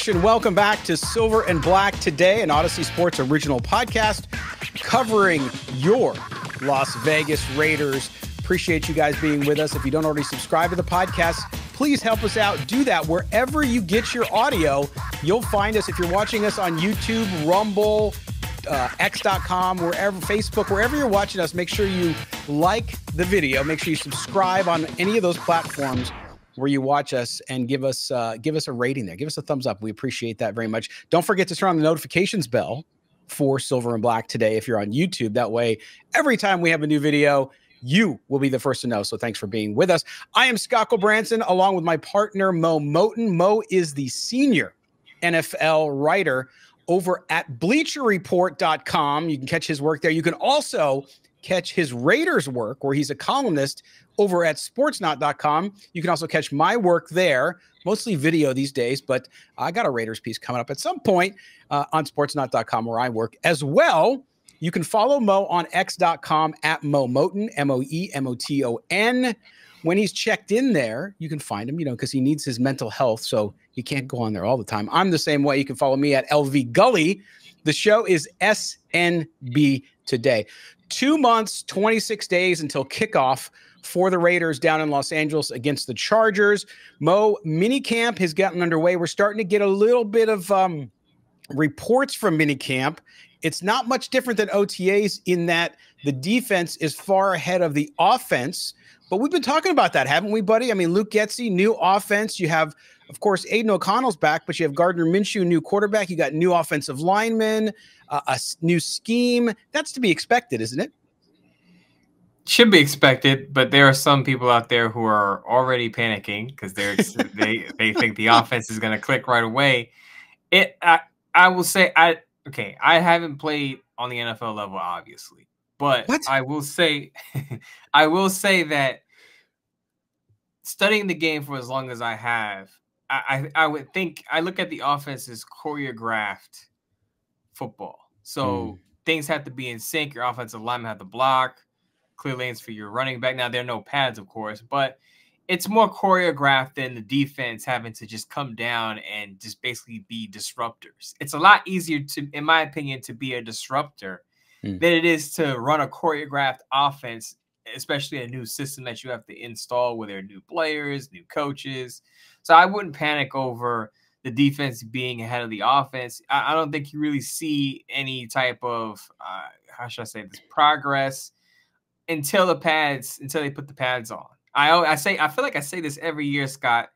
Nation, welcome back to Silver and Black today, an Audacy Sports original podcast covering your Las Vegas Raiders. Appreciate you guys being with us. If you don't already subscribe to the podcast, please help us out. Do that wherever you get your audio. You'll find us if you're watching us on YouTube, Rumble, uh, X.com, wherever, Facebook, wherever you're watching us. Make sure you like the video. Make sure you subscribe on any of those platforms where you watch us and give us uh, give us a rating there. Give us a thumbs up. We appreciate that very much. Don't forget to turn on the notifications bell for Silver and Black today if you're on YouTube. That way, every time we have a new video, you will be the first to know. So thanks for being with us. I am Scott Gulbransen along with my partner Moe Moton. Mo is the senior NFL writer over at bleacherreport.com. You can catch his work there. You can also catch his Raiders work where he's a columnist over at sportsnaut.com. You can also catch my work there, mostly video these days, but I got a Raiders piece coming up at some point uh, on sportsnaut.com where I work as well. You can follow Mo on x.com at Moe Moton, M O E M O T O N. When he's checked in there, you can find him, you know, because he needs his mental health. So he can't go on there all the time. I'm the same way. You can follow me at LV Gully. The show is SNB today. Two months, 26 days until kickoff for the Raiders down in Los Angeles against the Chargers. Mo, minicamp has gotten underway. We're starting to get a little bit of um, reports from minicamp. It's not much different than OTAs in that the defense is far ahead of the offense. But we've been talking about that, haven't we, buddy? I mean, Luke Getsy, new offense. You have, of course, Aidan O'Connell's back, but you have Gardner Minshew, new quarterback. You got new offensive linemen, uh, a new scheme. That's to be expected, isn't it? should be expected, but there are some people out there who are already panicking because they're they they think the offense is going to click right away. It I, I will say I okay I haven't played on the NFL level obviously, but what? I will say I will say that studying the game for as long as I have, I I, would think I look at the offense as choreographed football. So mm. things have to be in sync. Your offensive lineman have to block clear lanes for your running back. Now there are no pads, of course, but it's more choreographed than the defense having to just come down and just basically be disruptors. It's a lot easier to, in my opinion, to be a disruptor mm. than it is to run a choreographed offense, especially a new system that you have to install with their new players, new coaches. So I wouldn't panic over the defense being ahead of the offense. I, I don't think you really see any type of uh, how should I say this progress until the pads until they put the pads on. I I say I feel like I say this every year, Scott.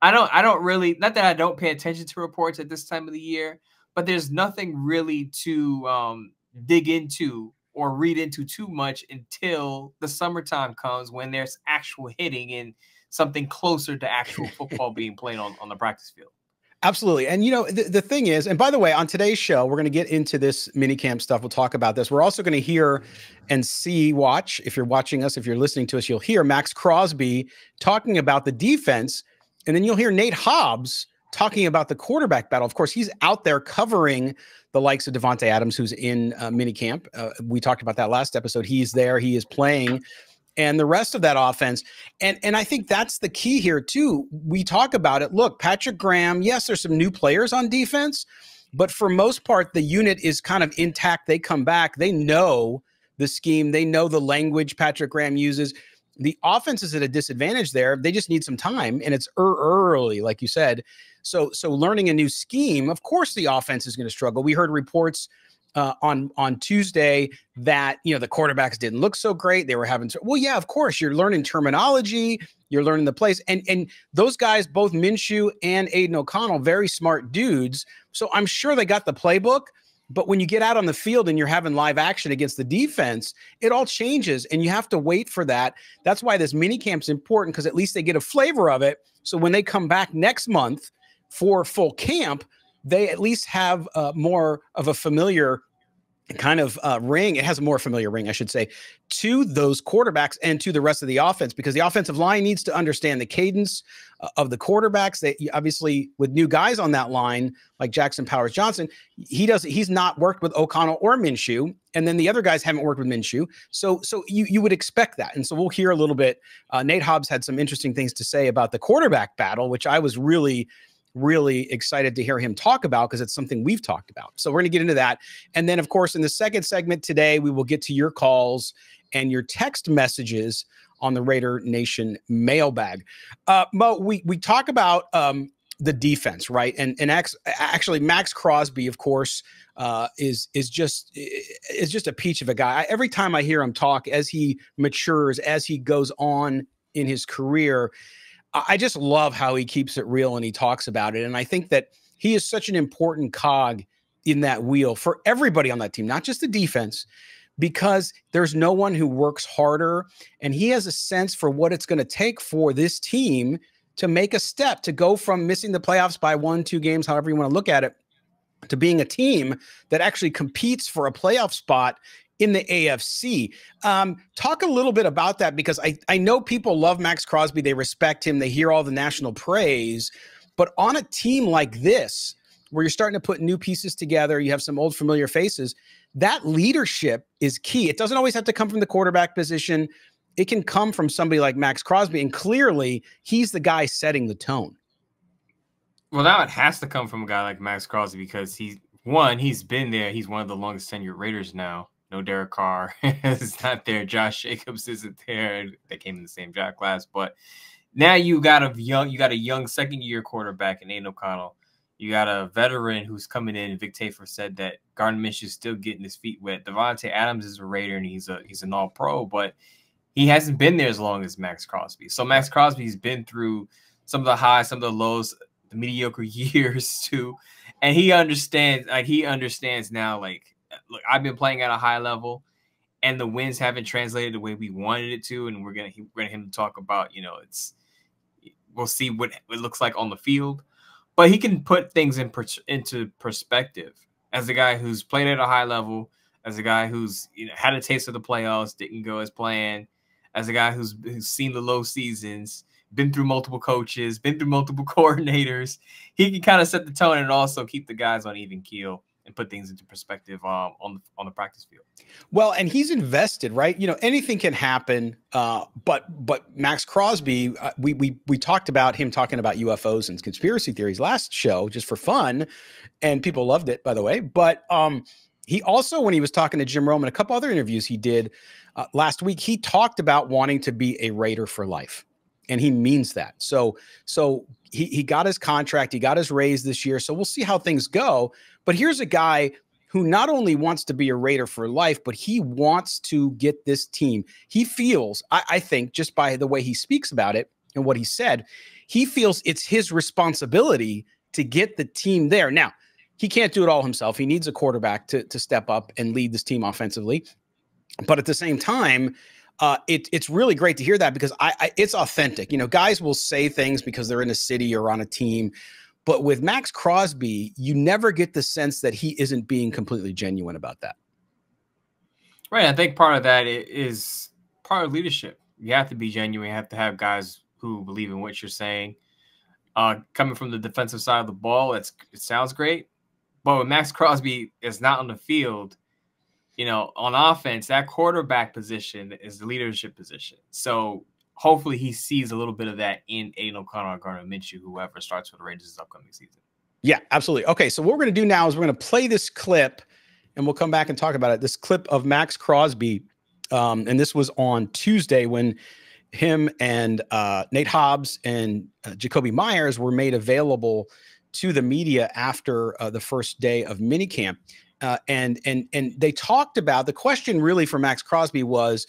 I don't I don't really not that I don't pay attention to reports at this time of the year, but there's nothing really to um, dig into or read into too much until the summertime comes when there's actual hitting and something closer to actual football being played on, on the practice field. Absolutely. And you know, the, the thing is, and by the way, on today's show, we're going to get into this mini camp stuff. We'll talk about this. We're also going to hear and see, watch, if you're watching us, if you're listening to us, you'll hear Maxx Crosby talking about the defense. And then you'll hear Nate Hobbs talking about the quarterback battle. Of course, he's out there covering the likes of Davante Adams, who's in uh, minicamp. Uh, we talked about that last episode. He's there. He is playing and the rest of that offense. And and I think that's the key here too. We talk about it. Look, Patrick Graham, yes, there's some new players on defense, but for most part the unit is kind of intact. They come back, they know the scheme, they know the language Patrick Graham uses. The offense is at a disadvantage there. They just need some time and it's er, early like you said. So so learning a new scheme, of course the offense is going to struggle. We heard reports uh, on on Tuesday that you know the quarterbacks didn't look so great. They were having well, yeah, of course, you're learning terminology, you're learning the place, and and those guys, both Minshew and Aidan O'Connell, very smart dudes. So I'm sure they got the playbook. But when you get out on the field and you're having live action against the defense, it all changes, and you have to wait for that. That's why this mini camp's important because at least they get a flavor of it. So when they come back next month for full camp, they at least have uh, more of a familiar kind of uh, ring. It has a more familiar ring, I should say, to those quarterbacks and to the rest of the offense because the offensive line needs to understand the cadence uh, of the quarterbacks. That obviously, with new guys on that line like Jackson Powers Johnson, he does he's not worked with O'Connell or Minshew, and then the other guys haven't worked with Minshew. So, so you you would expect that, and so we'll hear a little bit. Uh, Nate Hobbs had some interesting things to say about the quarterback battle, which I was really really excited to hear him talk about because it's something we've talked about. So we're going to get into that. And then, of course, in the second segment today, we will get to your calls and your text messages on the Raider Nation mailbag. Uh, Mo, we, we talk about um, the defense, right? And and actually, Maxx Crosby, of course, uh, is is just is just a peach of a guy. I, every time I hear him talk, as he matures, as he goes on in his career, I just love how he keeps it real and he talks about it. And I think that he is such an important cog in that wheel for everybody on that team, not just the defense, because there's no one who works harder and he has a sense for what it's going to take for this team to make a step to go from missing the playoffs by one, two games, however you want to look at it, to being a team that actually competes for a playoff spot in the AFC. Um, talk a little bit about that because I, I know people love Maxx Crosby. They respect him. They hear all the national praise. But on a team like this, where you're starting to put new pieces together, you have some old familiar faces, that leadership is key. It doesn't always have to come from the quarterback position it can come from somebody like Maxx Crosby, and clearly he's the guy setting the tone. Well, now it has to come from a guy like Maxx Crosby because he's one, he's been there. He's one of the longest tenured Raiders now. No Derek Carr is not there. Josh Jacobs isn't there. They came in the same draft class, but now you got a young, you got a young second year quarterback in Aidan O'Connell. You got a veteran who's coming in. Vic Tafur said that Gardner Minshew's still getting his feet wet. Davante Adams is a Raider and he's a he's an All Pro, but he hasn't been there as long as Maxx Crosby. So Maxx Crosby's been through some of the highs, some of the lows, the mediocre years too, and he understands. Like he understands now. Like, look, I've been playing at a high level, and the wins haven't translated the way we wanted it to. And we're gonna we're gonna him talk about. You know, it's we'll see what it looks like on the field, but he can put things in per, into perspective as a guy who's played at a high level, as a guy who's you know had a taste of the playoffs, didn't go as planned as a guy who's who's seen the low seasons, been through multiple coaches, been through multiple coordinators. He can kind of set the tone and also keep the guys on even keel and put things into perspective um, on the on the practice field. Well, and he's invested, right? You know, anything can happen. Uh, but but Maxx Crosby, uh, we we we talked about him talking about UFOs and conspiracy theories last show just for fun, and people loved it, by the way. But um, he also, when he was talking to Jim Rome and a couple other interviews he did uh, last week, he talked about wanting to be a Raider for life, and he means that. So, so he he got his contract, he got his raise this year. So we'll see how things go. But here's a guy who not only wants to be a Raider for life, but he wants to get this team. He feels, I, I think, just by the way he speaks about it and what he said, he feels it's his responsibility to get the team there. Now, he can't do it all himself. He needs a quarterback to, to step up and lead this team offensively. But at the same time, uh, it, it's really great to hear that because I, I, it's authentic. You know, guys will say things because they're in a city or on a team, but with Maxx Crosby, you never get the sense that he isn't being completely genuine about that. Right. I think part of that is part of leadership. You have to be genuine. You have to have guys who believe in what you're saying. Uh, coming from the defensive side of the ball, it's, it sounds great. But when Maxx Crosby is not on the field, you know, on offense, that quarterback position is the leadership position. So hopefully he sees a little bit of that in Aidan O'Connell or Gardner Minshew, whoever starts for the Raiders this upcoming season. Yeah, absolutely. Okay, so what we're going to do now is we're going to play this clip, and we'll come back and talk about it. This clip of Maxx Crosby, um, and this was on Tuesday when him and uh, Nate Hobbs and uh, Jakobi Meyers were made available to the media after uh, the first day of minicamp. Uh, and and and they talked about the question really for Maxx Crosby was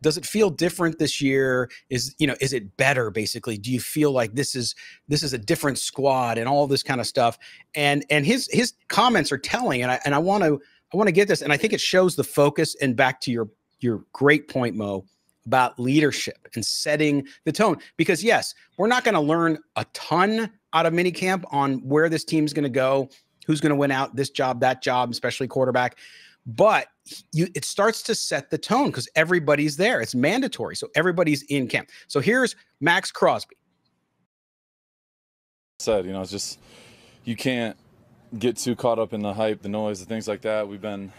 does it feel different this year? Is you know is it better basically? Do you feel like this is this is a different squad and all this kind of stuff? And and his his comments are telling and I and I want to I want to get this and I think it shows the focus and back to your your great point Mo about leadership and setting the tone. Because yes we're not going to learn a ton out of minicamp on where this team's going to go, who's going to win out this job, that job, especially quarterback. But you, it starts to set the tone because everybody's there. It's mandatory. So everybody's in camp. So here's Maxx Crosby. Said, you know, it's just, you can't get too caught up in the hype, the noise, the things like that. We've been,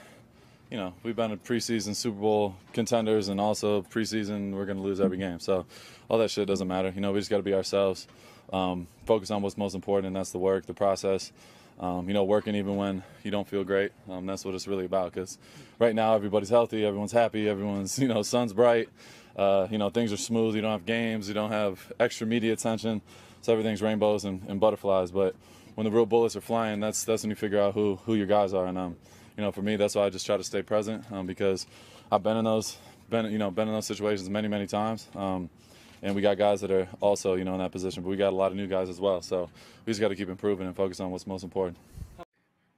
you know, we've been a preseason Super Bowl contenders and also preseason we're going to lose every game. So all that shit doesn't matter. You know, we just got to be ourselves um, focus on what's most important, and that's the work, the process. Um, you know, working even when you don't feel great. Um, that's what it's really about. Because right now everybody's healthy, everyone's happy, everyone's you know sun's bright. Uh, you know things are smooth. You don't have games, you don't have extra media attention, so everything's rainbows and, and butterflies. But when the real bullets are flying, that's that's when you figure out who who your guys are. And um, you know, for me, that's why I just try to stay present um, because I've been in those been you know been in those situations many many times. Um, and we got guys that are also you know in that position, but we got a lot of new guys as well. So we just got to keep improving and focus on what's most important.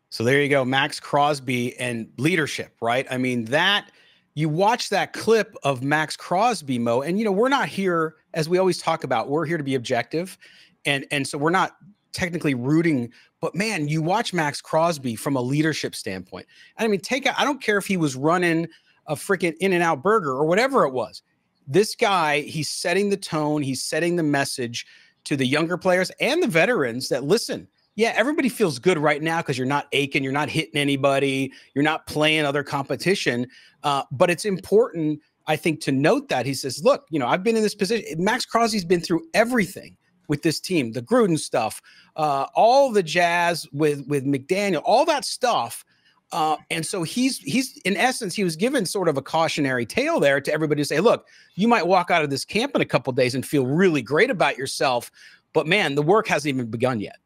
So there you go, Maxx Crosby and leadership, right? I mean that you watch that clip of Maxx Crosby, Mo, and you know we're not here as we always talk about. We're here to be objective, and and so we're not technically rooting. But man, you watch Maxx Crosby from a leadership standpoint. And I mean, take I don't care if he was running a freaking In and Out burger or whatever it was this guy, he's setting the tone, he's setting the message to the younger players and the veterans that listen, yeah, everybody feels good right now because you're not aching, you're not hitting anybody, you're not playing other competition. Uh, but it's important, I think, to note that he says, look, you know, I've been in this position. Maxx Crosby's been through everything with this team, the Gruden stuff, uh, all the jazz with with McDaniel, all that stuff uh, and so he's he's in essence he was given sort of a cautionary tale there to everybody to say, look, you might walk out of this camp in a couple days and feel really great about yourself, but man, the work hasn't even begun yet.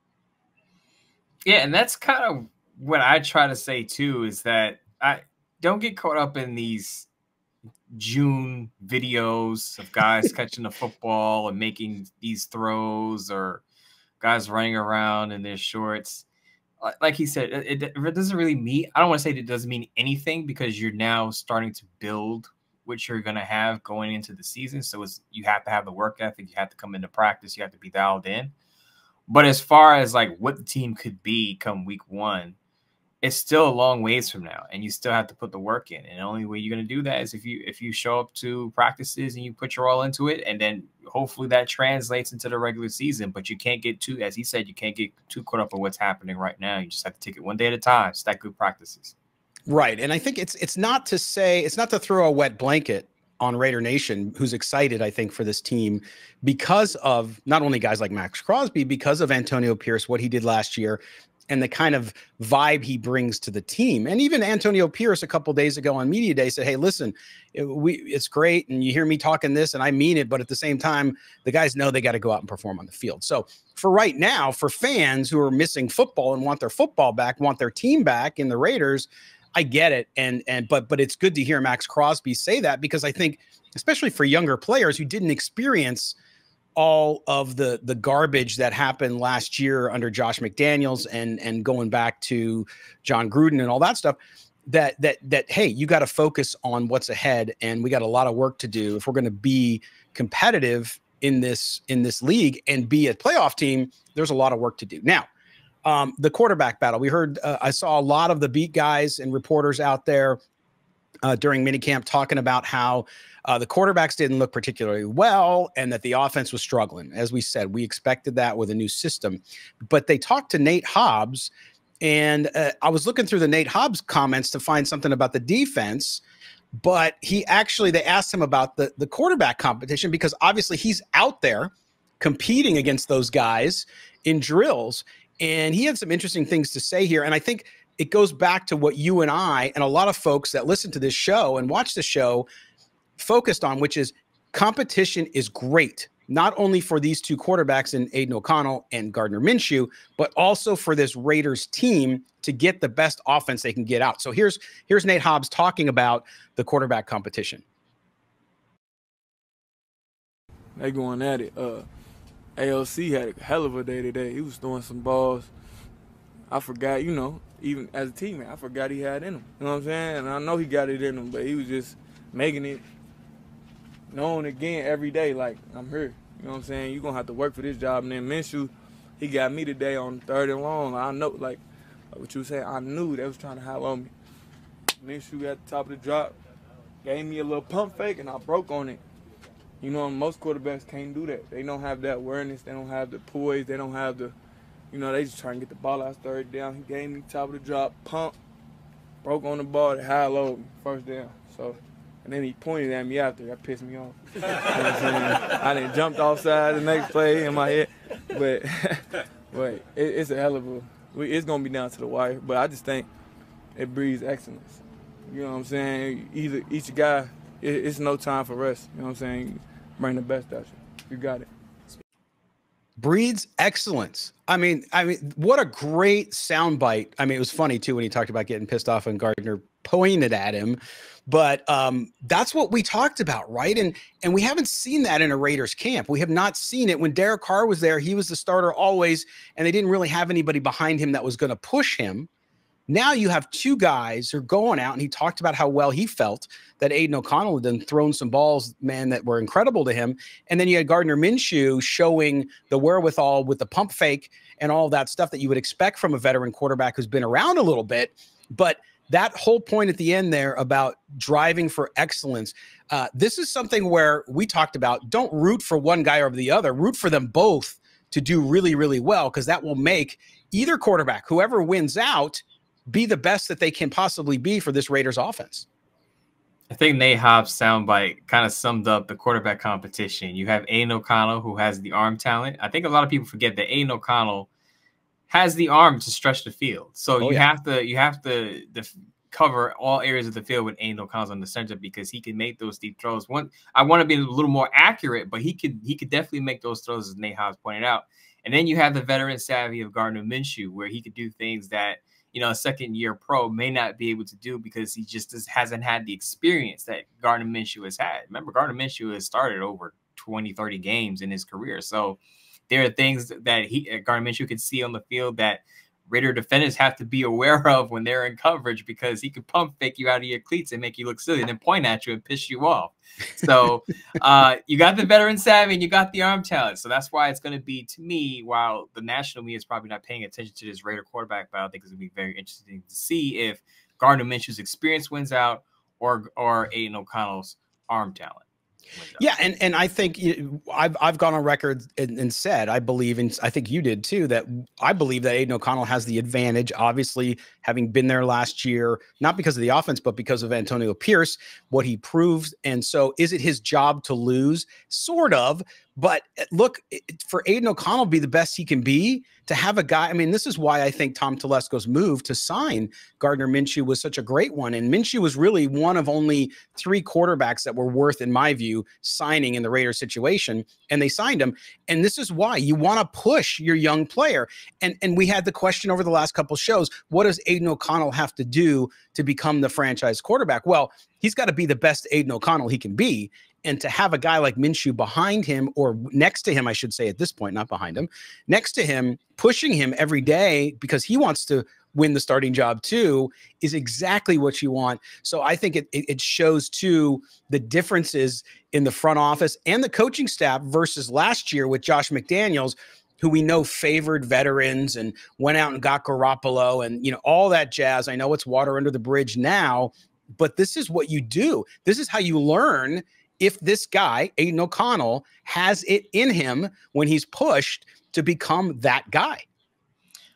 Yeah, and that's kind of what I try to say too is that I don't get caught up in these June videos of guys catching the football and making these throws or guys running around in their shorts like he said, it, it, doesn't really mean. I don't want to say it doesn't mean anything because you're now starting to build what you're going to have going into the season. So it's you have to have the work ethic. You have to come into practice. You have to be dialed in. But as far as like what the team could be come week one, it's still a long ways from now and you still have to put the work in and the only way you're going to do that is if you if you show up to practices and you put your all into it and then hopefully that translates into the regular season but you can't get too as he said you can't get too caught up in what's happening right now. You just have to take it one day at a time stack good practices. Right and i think it's it's not to say it's not to throw a wet blanket on Raider Nation who's excited, I think, for this team because of not only guys like Maxx Crosby, because of Antonio Pierce, what he did last year, and the kind of vibe he brings to the team. And even Antonio Pierce a couple days ago on media day said, "Hey, listen, it, we it's great, and you hear me talking this, and I mean it, but at the same time, the guys know they got to go out and perform on the field." So for right now, for fans who are missing football and want their football back, want their team back in the Raiders, I get it, and and but but it's good to hear Maxx Crosby say that because I think, especially for younger players who didn't experience all of the the garbage that happened last year under Josh McDaniels and and going back to Jon Gruden and all that stuff that that that hey you got to focus on what's ahead and we got a lot of work to do if we're going to be competitive in this in this league and be a playoff team there's a lot of work to do. Now um, the quarterback battle we heard uh, i saw a lot of the beat guys and reporters out there uh, during minicamp talking about how uh, the quarterbacks didn't look particularly well and that the offense was struggling. As we said, we expected that with a new system. But they talked to Nate Hobbs, and uh, I was looking through the Nate Hobbs comments to find something about the defense. But he actually, they asked him about the, the quarterback competition because obviously he's out there competing against those guys in drills. And he had some interesting things to say here. And I think it goes back to what you and I and a lot of folks that listen to this show and watch the show focused on, which is competition is great, not only for these two quarterbacks in Aidan O'Connell and Gardner Minshew, but also for this Raiders team to get the best offense they can get out. So here's here's Nate Hobbs talking about the quarterback competition. They going at it. Uh, AOC had a hell of a day today. He was throwing some balls. I forgot, you know, even as a teammate, I forgot he had in him. You know what I'm saying? And I know he got it in him, but he was just making it known again every day, like, I'm here. You know what I'm saying? You're gonna have to work for this job. And then Minshew, he got me today on third and long. I know, like, like what you saying, I knew they was trying to have on me. Minshew at the top of the drop, gave me a little pump fake, and I broke on it. You know, most quarterbacks can't do that. They don't have that awareness. They don't have the poise. They don't have the, you know, they just trying to get the ball out third down. He gave me top of the drop, pump, broke on the ball, to high low, first down. So and then he pointed at me after. That pissed me off. you know I didn't jumped offside the next play in my head. but but it, it's a hell of a. We, It's gonna be down to the wire. But I just think it breeds excellence. You know what I'm saying? Either each guy, it, it's no time for rest. You know what I'm saying? Bring the best out you. You got it. Breeds excellence. I mean, I mean, what a great soundbite. I mean, it was funny too when he talked about getting pissed off when Gardner pointed at him. But um, that's what we talked about, right? And and we haven't seen that in a Raiders camp. We have not seen it when Derek Carr was there. He was the starter always, and they didn't really have anybody behind him that was going to push him. Now you have two guys who are going out, and he talked about how well he felt that Aidan O'Connell had then thrown some balls, man, that were incredible to him. And then you had Gardner Minshew showing the wherewithal with the pump fake and all that stuff that you would expect from a veteran quarterback who's been around a little bit. But that whole point at the end there about driving for excellence, uh, this is something where we talked about don't root for one guy over the other, root for them both to do really, really well, because that will make either quarterback, whoever wins out, be the best that they can possibly be for this Raiders offense. I think Nate Hobbs' soundbite kind of summed up the quarterback competition. You have Aidan O'Connell, who has the arm talent. I think a lot of people forget that Aidan O'Connell has the arm to stretch the field. So oh, you yeah. have to you have to cover all areas of the field with Aidan O'Connell on the center because he can make those deep throws. One, I want to be a little more accurate, but he could he could definitely make those throws as Nate Hobbs pointed out. And then you have the veteran savvy of Gardner Minshew, where he could do things that – you know, a second year pro may not be able to do because he just hasn't had the experience that Gardner Minshew has had. Remember, Gardner Minshew has started over 20, 30 games in his career. So there are things that he Gardner Minshew could see on the field that Raider defenders have to be aware of when they're in coverage because he could pump fake you out of your cleats and make you look silly and then point at you and piss you off. So uh, you got the veteran savvy and you got the arm talent. So that's why it's going to be, to me, while the national media is probably not paying attention to this Raider quarterback, but I think it's going to be very interesting to see if Gardner Minshew's experience wins out or, or Aidan O'Connell's arm talent. Yeah, and and I think I've I've gone on record and, and, said I believe, and I think you did too, that I believe that Aidan O'Connell has the advantage. Obviously, having been there last year, not because of the offense, but because of Antonio Pierce, what he proves. And so, is it his job to lose? Sort of, but eh, look, for Aidan O'Connell be the best he can be, to have a guy. I mean, this is why I think Tom Telesco's move to sign Gardner Minshew was such a great one. And Minshew was really one of only three quarterbacks that were worth, in my view, signing in the Raiders situation. And they signed him. And this is why you want to push your young player. And and we had the question over the last couple shows: What does Aidan O'Connell have to do to become the franchise quarterback? Well, he's got to be the best Aidan O'Connell he can be. And to have a guy like Minshew behind him or next to him, I should say at this point, not behind him, next to him, pushing him every day because he wants to win the starting job too, is exactly what you want. So I think it, it shows too the differences in the front office and the coaching staff versus last year with Josh McDaniels, who we know favored veterans and went out and got Garoppolo and you know all that jazz. I know it's water under the bridge now, but this is what you do. This is how you learn if this guy, Aidan O'Connell, has it in him when he's pushed to become that guy.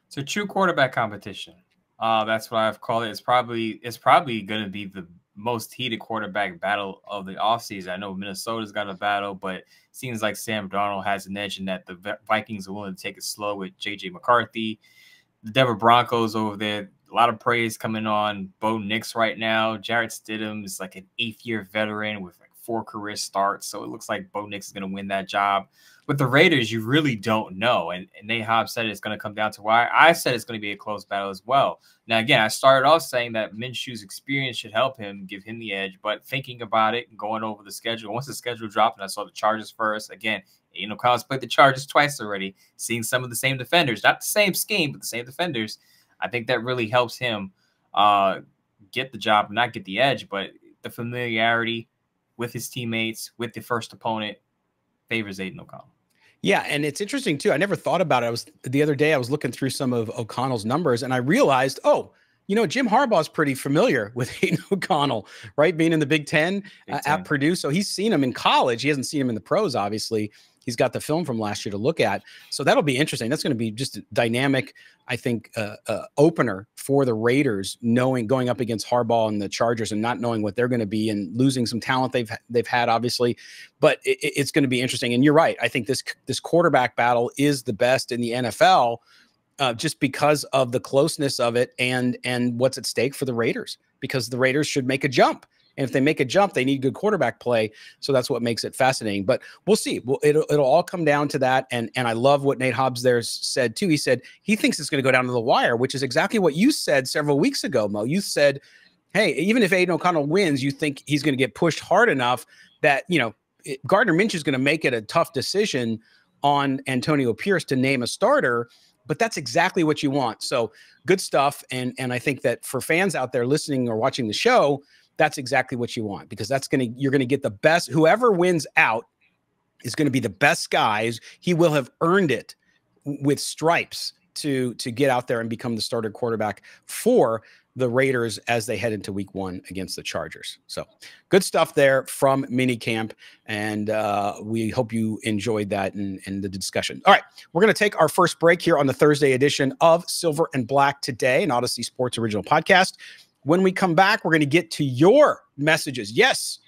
It's a true quarterback competition. Uh, that's what I've called it. It's probably it's probably going to be the most heated quarterback battle of the offseason. I know Minnesota's got a battle, but seems like Sam Darnold has an edge in that the Vikings are willing to take it slow with JJ McCarthy. The Denver Broncos over there, a lot of praise coming on Bo Nix right now. Jarrett Stidham is like an eighth year veteran with four career starts. So it looks like Bo Nix is going to win that job. With the Raiders, you really don't know. And, and Nate Hobbs said it's going to come down to why. I said it's going to be a close battle as well. Now, again, I started off saying that Minshew's experience should help him, give him the edge. But thinking about it and going over the schedule, once the schedule dropped and I saw the Chargers first, again, you know, O'Connell played the Chargers twice already, seeing some of the same defenders, not the same scheme, but the same defenders. I think that really helps him uh, get the job, not get the edge, but the familiarity, with his teammates, with the first opponent, favors Aidan O'Connell. Yeah, and it's interesting too. I never thought about it. I was the other day I was looking through some of O'Connell's numbers and I realized, oh, you know, Jim Harbaugh's pretty familiar with Aidan O'Connell, right? Being in the Big Ten, Big uh, at Purdue. So he's seen him in college. He hasn't seen him in the pros, obviously. He's got the film from last year to look at. So that'll be interesting. That's going to be just a dynamic, I think, uh, uh, opener for the Raiders, knowing going up against Harbaugh and the Chargers and not knowing what they're going to be and losing some talent they've they've had, obviously. But it, it's going to be interesting. And you're right. I think this this quarterback battle is the best in the NFL. Uh, just because of the closeness of it and and what's at stake for the Raiders, because the Raiders should make a jump and if they make a jump, they need good quarterback play. So that's what makes it fascinating. But we'll see. Well, it'll, it'll all come down to that. And and I love what Nate Hobbs there said too. He said he thinks it's going to go down to the wire, which is exactly what you said several weeks ago, Mo. You said, hey, even if Aidan O'Connell wins, you think he's going to get pushed hard enough that you know it, Gardner Minshew is going to make it a tough decision on Antonio Pierce to name a starter but that's exactly what you want. So good stuff. And and I think that for fans out there listening or watching the show, that's exactly what you want because that's going to you're going to get the best whoever wins out is going to be the best guys he will have earned it with stripes to to get out there and become the starter quarterback for the Raiders as they head into week one against the Chargers. So good stuff there from minicamp. And uh, we hope you enjoyed that and, and the discussion. All right. We're going to take our first break here on the Thursday edition of Silver and Black today, an Audacy Sports original podcast. When we come back, we're going to get to your messages. Yes,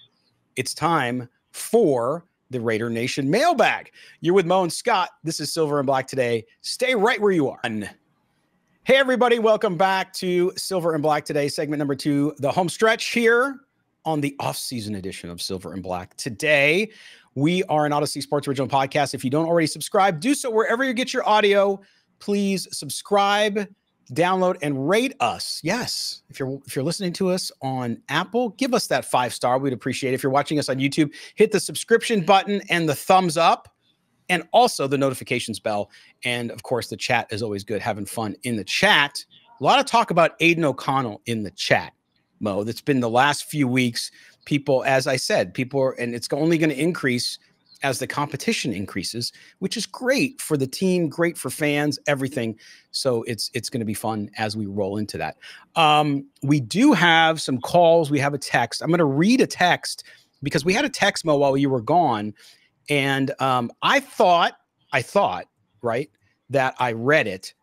it's time for the Raider Nation mailbag. You're with Mo and Scott. This is Silver and Black today. Stay right where you are. Hey, everybody. Welcome back to Silver and Black today, segment number two, the home stretch here on the off-season edition of Silver and Black. Today, we are an Audacy Sports Original podcast. If you don't already subscribe, do so wherever you get your audio. Please subscribe download and rate us. Yes, if you're if you're listening to us on Apple, give us that five star. We'd appreciate it. If you're watching us on YouTube, hit the subscription mm-hmm. button and the thumbs up, and also the notifications bell. And of course, the chat is always good. Having fun in the chat. A lot of talk about Aidan O'Connell in the chat, Mo. That's been the last few weeks. People, as I said, people are, and it's only going to increase as the competition increases, which is great for the team, great for fans, everything. So it's it's going to be fun as we roll into that. Um, we do have some calls. We have a text. I'm going to read a text because we had a text mo while you were gone, and um, I thought I thought right that I read it,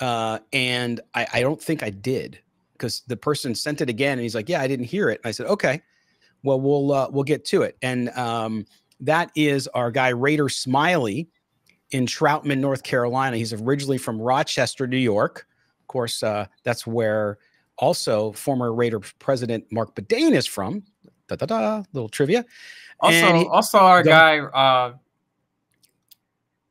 uh, and I, I don't think I did because the person sent it again and he's like, "Yeah, I didn't hear it." And I said, "Okay." Well, we'll uh, we'll get to it. And um, that is our guy Raider Smiley in Troutman, North Carolina. He's originally from Rochester, New York. Of course, uh, that's where also former Raider president Marc Badain is from. Da da da. Little trivia. Also, he, also our guy, uh,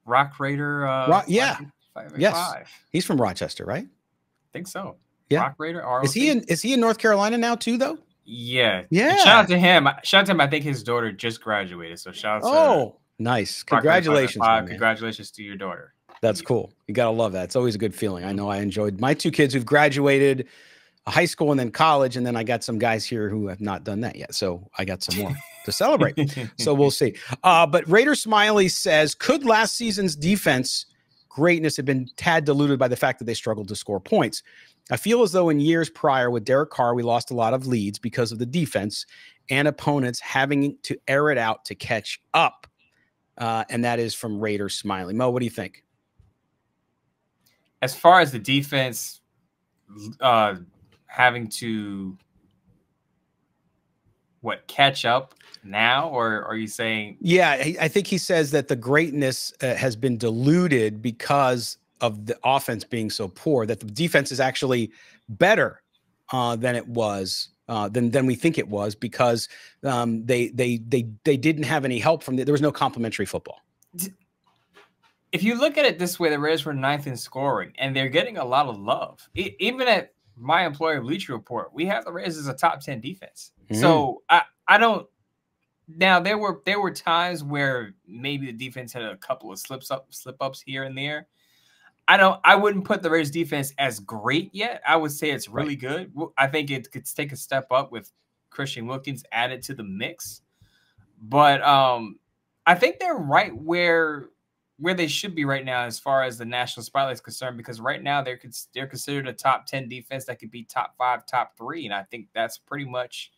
Rock Raider. Uh, Rock, yeah. Five, five, yes. Five. He's from Rochester, right? I think so. Yeah. Rock Raider. ROC. Is he in? Is he in North Carolina now too? Though. Yeah. Yeah. shout out to him. Shout out to him. I think his daughter just graduated. So shout out Oh, nice. Congratulations. congratulations to your daughter. That's cool. You got to love that. It's always a good feeling. I know I enjoyed my two kids who've graduated high school and then college. And then I got some guys here who have not done that yet. So I got some more to celebrate. So we'll see. Uh, but Raider Smiley says, could last season's defense greatness have been tad diluted by the fact that they struggled to score points? I feel as though in years prior with Derek Carr, we lost a lot of leads because of the defense and opponents having to air it out to catch up. Uh, and that is from Raiders Smiley. Mo, what do you think? As far as the defense uh, having to what catch up now, or are you saying? Yeah, I think he says that the greatness uh, has been diluted because of the offense being so poor that the defense is actually better uh, than it was uh, than than we think it was because um, they they they they didn't have any help from the, there was no complimentary football. If you look at it this way, the Raiders were ninth in scoring, and they're getting a lot of love. It, even at my employer Bleacher Report, we have the Raiders as a top ten defense. Mm. So I I don't. Now there were there were times where maybe the defense had a couple of slips up slip ups here and there, I don't. I wouldn't put the Raiders defense as great yet. I would say it's really good. I think it could take a step up with Christian Wilkins added to the mix. But um, I think they're right where where they should be right now as far as the national spotlight is concerned. Because right now they're they're considered a top ten defense that could be top five, top three, and I think that's pretty much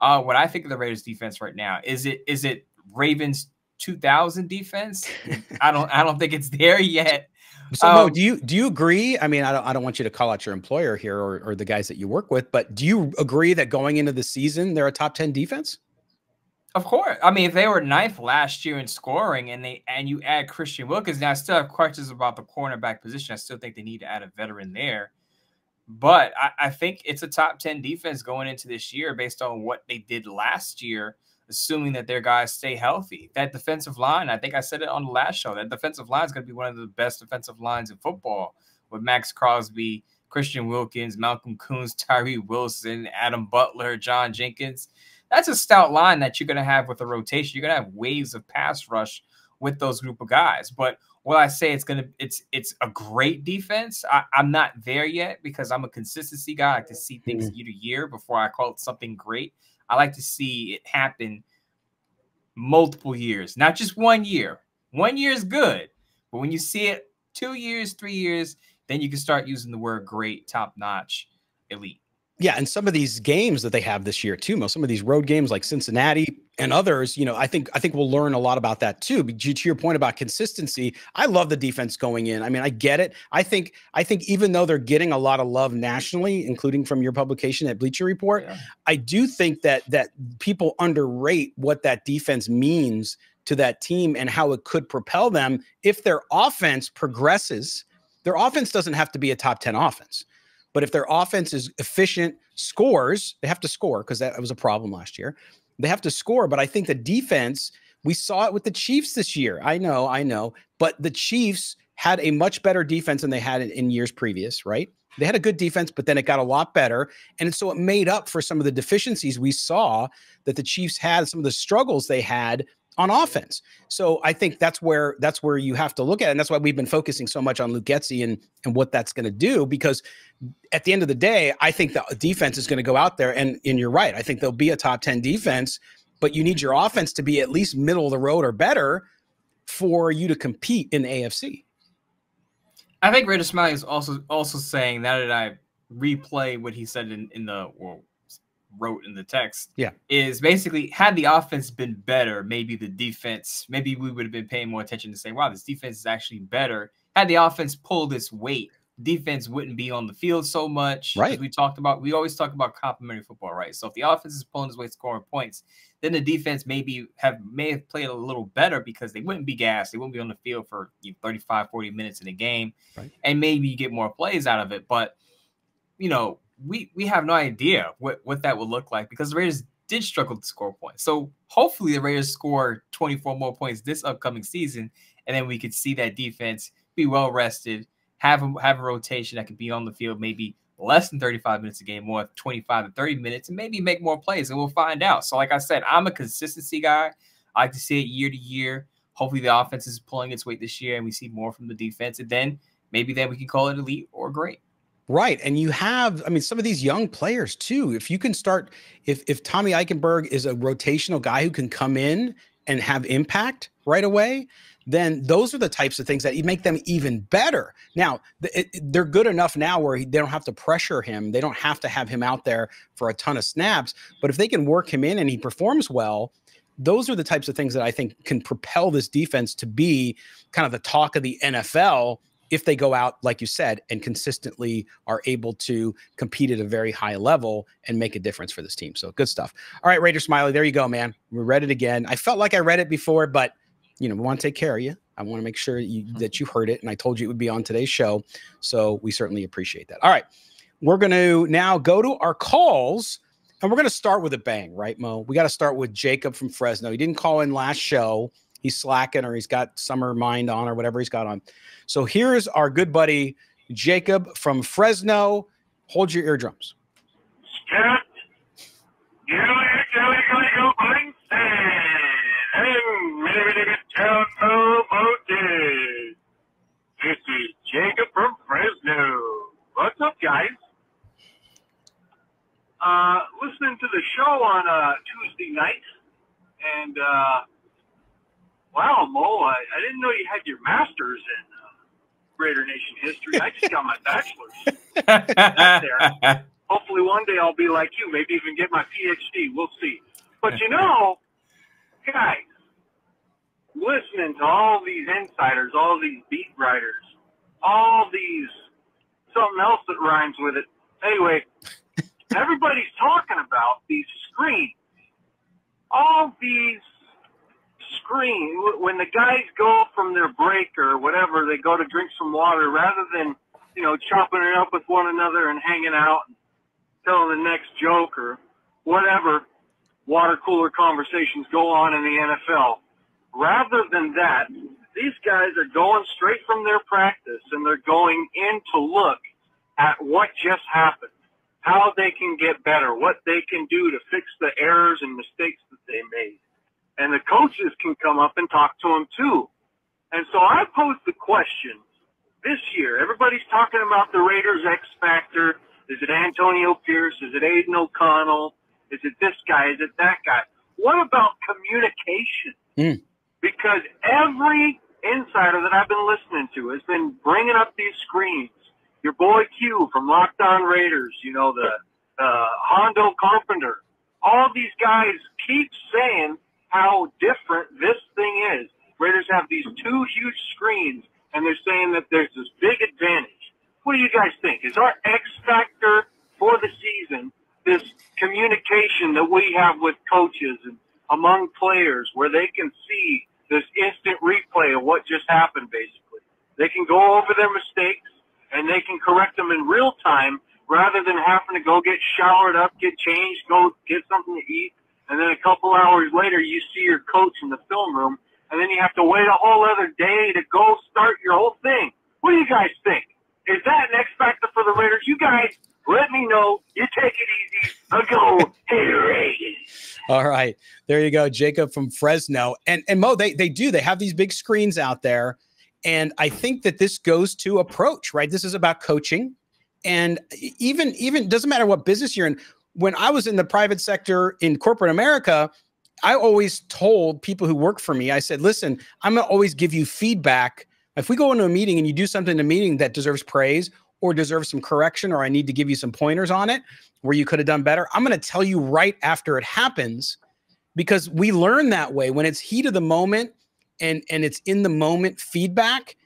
uh, what I think of the Raiders defense right now. Is it is it Ravens 2000 defense. I don't I don't think it's there yet. So, um, Mo, do you do you agree? I mean, I don't I don't want you to call out your employer here or, or the guys that you work with, but do you agree that going into the season they're a top 10 defense? Of course. I mean, if they were ninth last year in scoring and they and you add Christian Wilkins, now I still have questions about the cornerback position. I still think they need to add a veteran there. But I, I think it's a top 10 defense going into this year based on what they did last year assuming that their guys stay healthy. That defensive line, I think I said it on the last show, that defensive line is going to be one of the best defensive lines in football with Maxx Crosby, Christian Wilkins, Malcolm Koonce, Tyree Wilson, Adam Butler, John Jenkins. That's a stout line that you're going to have with a rotation. You're going to have waves of pass rush with those group of guys. But will I say it's going to it's it's a great defense? I, am not there yet because I'm a consistency guy. I like to see things mm-hmm. year to year before I call it something great. I like to see it happen multiple years, not just one year. One year is good, but when you see it two years, three years, then you can start using the word great, top notch, elite. Yeah, and some of these games that they have this year too, most some of these road games like Cincinnati and others, you know, I think I think we'll learn a lot about that too. But to your point about consistency, I love the defense going in. I mean, I get it. I think I think even though they're getting a lot of love nationally, including from your publication at Bleacher Report, yeah. I do think that that people underrate what that defense means to that team and how it could propel them if their offense progresses. Their offense doesn't have to be a top 10 offense but if their offense is efficient, scores, they have to score because that was a problem last year. They have to score. But I think the defense, we saw it with the Chiefs this year. I know, I know. But the Chiefs had a much better defense than they had in, in years previous, right? They had a good defense, but then it got a lot better. And so it made up for some of the deficiencies we saw that the Chiefs had, some of the struggles they had on offense. So I think that's where that's where you have to look at it. And that's why we've been focusing so much on Luke Getsy and and what that's going to do because at the end of the day, I think the defense is going to go out there and and you're right. I think there'll be a top 10 defense, but you need your offense to be at least middle of the road or better for you to compete in the AFC. I think Raider Smiley is also also saying that I replay what he said in, in the well, wrote in the text yeah. is basically had the offense been better maybe the defense maybe we would have been paying more attention to say wow this defense is actually better. Had the offense pulled its weight defense wouldn't be on the field so much. Right. we talked about we always talk about complementary football right? So if the offense is pulling its weight scoring points then the defense maybe have may have played a little better because they wouldn't be gassed. They wouldn't be on the field for you know, 35 40 minutes in a game right. and maybe you get more plays out of it. But you know we we have no idea what what that would look like because the Raiders did struggle to score points. So hopefully the Raiders score 24 more points this upcoming season, and then we could see that defense be well rested, have a, have a rotation that can be on the field maybe less than 35 minutes a game, more 25 to 30 minutes, and maybe make more plays, and we'll find out. So, like I said, I'm a consistency guy. I like to see it year to year. Hopefully, the offense is pulling its weight this year, and we see more from the defense, and then maybe then we can call it elite or great. Right. And you have, I mean, some of these young players too. If you can start, if if Tommy Eichenberg is a rotational guy who can come in and have impact right away, then those are the types of things that make them even better. Now, it, they're good enough now where they don't have to pressure him. They don't have to have him out there for a ton of snaps. But if they can work him in and he performs well, those are the types of things that I think can propel this defense to be kind of the talk of the NFL if they go out, like you said, and consistently are able to compete at a very high level and make a difference for this team. So good stuff. All right, Raider Smiley, there you go, man. We read it again. I felt like I read it before, but you know, we want to take care of you. I want to make sure you, mm-hmm. that you heard it, and I told you it would be on today's show. So we certainly appreciate that. All right, we're going to now go to our calls, and we're going to start with a bang, right, Mo? We got to start with Jacob from Fresno. He didn't call in last show he's slacking or he's got summer mind on or whatever he's got on. So here's our good buddy Jacob from Fresno. Hold your eardrums. This is Jacob from Fresno. What's up, guys? Uh, listening to the show on uh, Tuesday night, and uh, Wow, Mo, I, I didn't know you had your master's in uh, Raider Nation history. I just got my bachelor's. there. Hopefully, one day I'll be like you, maybe even get my PhD. We'll see. But you know, guys, listening to all these insiders, all these beat writers, all these something else that rhymes with it. Anyway, everybody's talking about these screens. All these screens. When the guys go from their break or whatever, they go to drink some water rather than, you know, chopping it up with one another and hanging out and telling the next joke or whatever water cooler conversations go on in the NFL. Rather than that, these guys are going straight from their practice and they're going in to look at what just happened, how they can get better, what they can do to fix the errors and mistakes that they made. And the coaches can come up and talk to them too. And so I posed the question this year. Everybody's talking about the Raiders X factor. Is it Antonio Pierce? Is it Aidan O'Connell? Is it this guy? Is it that guy? What about communication? Mm. Because every insider that I've been listening to has been bringing up these screens. Your boy Q from Locked On Raiders, you know, the uh, Hondo Carpenter. All these guys keep saying how different this thing is. Raiders have these two huge screens, and they're saying that there's this big advantage. What do you guys think? Is our X factor for the season this communication that we have with coaches and among players where they can see this instant replay of what just happened basically. They can go over their mistakes and they can correct them in real time rather than having to go get showered up, get changed, go get something to eat, and then a couple hours later you see your coach in the film room and then you have to wait a whole other day to go start your whole thing. What do you guys think? Is that an X factor for the Raiders? You guys let me know. You take it easy. I'll go. Raiders. All right. There you go. Jacob from Fresno. And and Mo, they they do. They have these big screens out there. And I think that this goes to approach, right? This is about coaching. And even even doesn't matter what business you're in. When I was in the private sector in corporate America, I always told people who work for me, I said, listen, I'm gonna always give you feedback. If we go into a meeting and you do something in a meeting that deserves praise or deserves some correction, or I need to give you some pointers on it where you could have done better, I'm going to tell you right after it happens because we learn that way when it's heat of the moment and and it's in the moment feedback